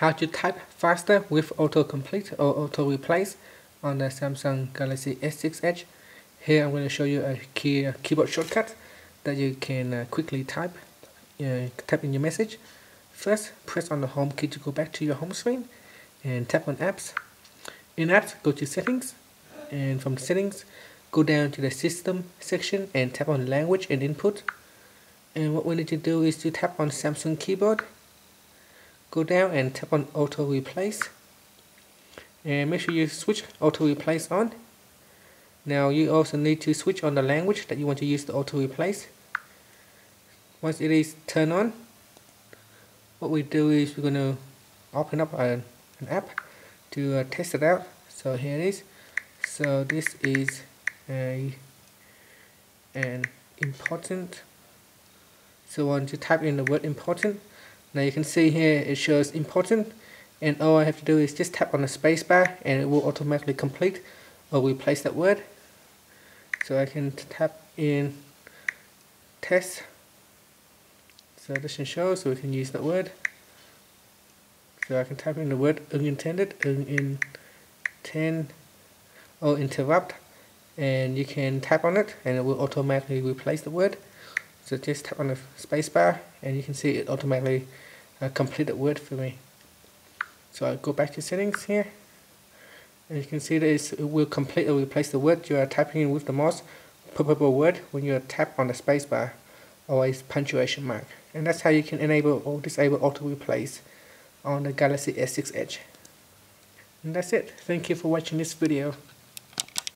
how to type faster with autocomplete or auto replace on the Samsung Galaxy S6 Edge. Here I'm going to show you a key uh, keyboard shortcut that you can uh, quickly type uh, type in your message. First, press on the home key to go back to your home screen and tap on apps. In apps, go to settings and from settings, go down to the system section and tap on language and input. And what we need to do is to tap on Samsung keyboard go down and tap on auto replace. And make sure you switch auto replace on. Now you also need to switch on the language that you want to use the auto replace. Once it is turned on what we do is we're going to open up an, an app to uh, test it out. So here it is. So this is a an important so want to type in the word important now you can see here it shows important and all I have to do is just tap on the spacebar and it will automatically complete or replace that word. So I can tap in test so this can show so we can use that word. So I can type in the word unintended, unintend or interrupt and you can tap on it and it will automatically replace the word. So just tap on the spacebar and you can see it automatically uh, completed word for me. So I go back to settings here and you can see that it will completely replace the word you are typing in with the mouse a word when you tap on the spacebar or a punctuation mark. And that's how you can enable or disable auto replace on the Galaxy S6 Edge. And that's it. Thank you for watching this video.